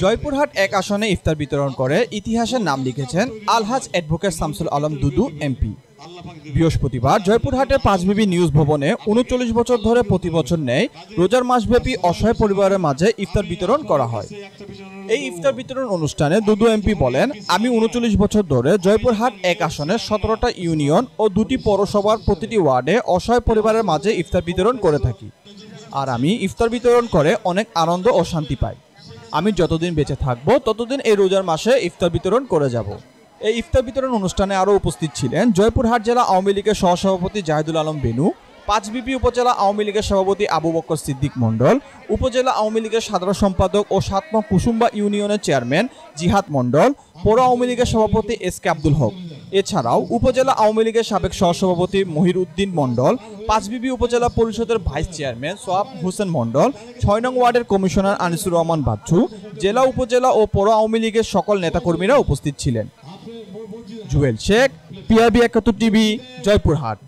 জয়পুরহাট এক আসনে ইফতার বিতরণ করে ইতিহাসের নাম লিখেছেন আলহাজ অ্যাডভোকেট শামসুল আলম দুদু, এমপি। বৃহস্পতিবার জয়পুরহাটের পাঁচবিবি নিউজ ভবনে উনচল্লিশ বছর ধরে প্রতি বছর নেয় রোজার মাসব্যাপী অসহায় পরিবারের মাঝে ইফতার বিতরণ করা হয়। এই ইফতার বিতরণ অনুষ্ঠানে দুদু, এমপি বলেন, আমি উনচল্লিশ বছর ধরে জয়পুরহাট এক আসনে সতেরোটা ইউনিয়ন ও দুটি পৌরসভার প্রতিটি ওয়ার্ডে অসহায় পরিবারের মাঝে ইফতার বিতরণ করে থাকি। আর আমি ইফতার বিতরণ করে অনেক আনন্দ ও শান্তি পাই। আমি যতদিন বেঁচে থাকব, ততদিন এই রোজার মাসে ইফতার বিতরণ করে যাব। এই ইফতার বিতরণ অনুষ্ঠানে আরও উপস্থিত ছিলেন জয়পুরহাট জেলা আওয়ামী লীগের সহসভাপতি জাহিদুল আলম বেনু, পাঁচবিপি উপজেলা আওয়ামী লীগের সভাপতি আবু বক্কর সিদ্দিক মণ্ডল, উপজেলা আওয়ামী লীগের সাধারণ সম্পাদক ও সাতমা কুসুম্বা ইউনিয়নের চেয়ারম্যান জিহাদ মণ্ডল, পৌর আওয়ামী লীগের সভাপতি এস কে আব্দুল হক। এছাড়াও উপজেলা আওয়ামী লীগের সাবেক সহসভাপতি মহির উদ্দিন মণ্ডল, পাঁচবিবি উপজেলা পরিষদের ভাইস চেয়ারম্যান সোয়াব হোসেন মণ্ডল, ছয় নং ওয়ার্ডের কমিশনার আনিসুর রহমান বাচ্চু, জেলা, উপজেলা ও পৌর আওয়ামী লীগের সকল নেতাকর্মীরা উপস্থিত ছিলেন। Jewel Sheikh, PRB Ekattor TV, Joypurhat.